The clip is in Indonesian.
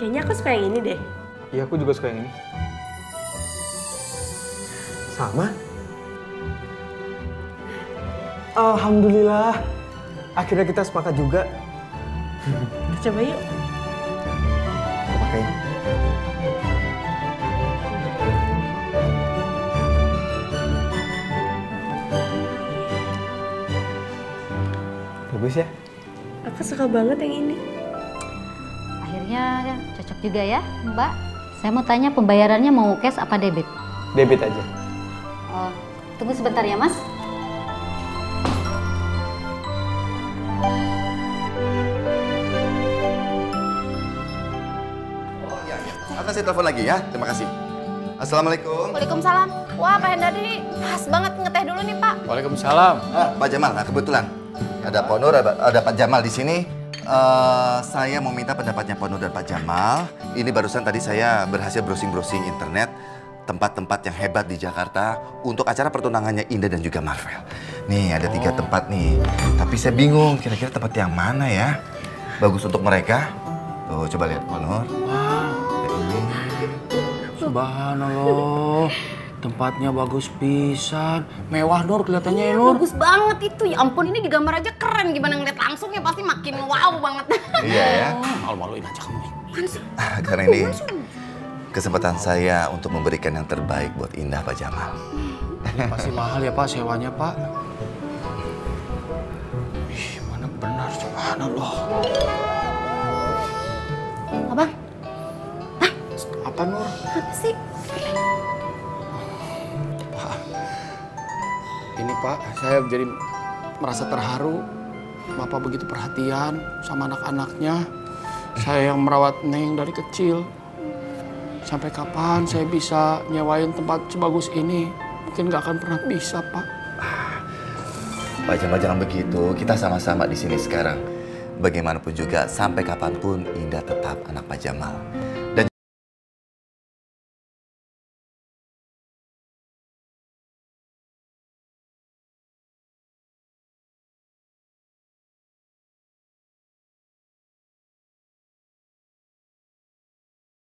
Kayaknya aku suka yang ini deh. Iya, aku juga suka yang ini. Sama? Alhamdulillah. Akhirnya kita sepakat juga. Kita coba yuk. Pakai. Bagus ya? Aku suka banget yang ini. Akhirnya cocok juga ya, Mbak. Saya mau tanya pembayarannya mau cash apa debit? Debit aja. Oh, tunggu sebentar ya, Mas. Akan saya telepon lagi ya. Terima kasih. Assalamualaikum. Waalaikumsalam. Wah, Pak Hendari pas banget ngeteh dulu nih, Pak. Waalaikumsalam. Ah, Pak Jamal, nah kebetulan ada Pak Nur, ada, ada Pak Jamal di sini. Eh, saya mau minta pendapatnya Pak Nur dan Pak Jamal. Ini barusan tadi saya berhasil browsing-browsing internet tempat-tempat yang hebat di Jakarta untuk acara pertunangannya Indah dan juga Marvel. Nih ada tiga tempat nih. Tapi saya bingung kira-kira tempat yang mana ya bagus untuk mereka. Tuh coba lihat Pak Nur. Subhanallah. Tempatnya bagus pisan. Mewah Nur kelihatannya ya Nur. Bagus banget itu. Ya ampun, ini digambar aja keren. Gimana ngeliat langsung ya pasti makin wow banget. Iya ya. Malu-maluin aja kamu nih. Karena ini kesempatan saya untuk memberikan yang terbaik buat Indah Pak Jamal. Pasti mahal ya Pak sewanya Pak. Ih, mana benar subhanallah. Pak, saya jadi merasa terharu. Bapak begitu perhatian sama anak-anaknya. Saya yang merawat Neng dari kecil. Sampai kapan saya bisa nyewain tempat sebagus ini? Mungkin nggak akan pernah bisa, Pak. Pak Jamal jangan begitu, kita sama-sama di sini sekarang. Bagaimanapun juga, sampai kapan pun Indah tetap anak Pak Jamal.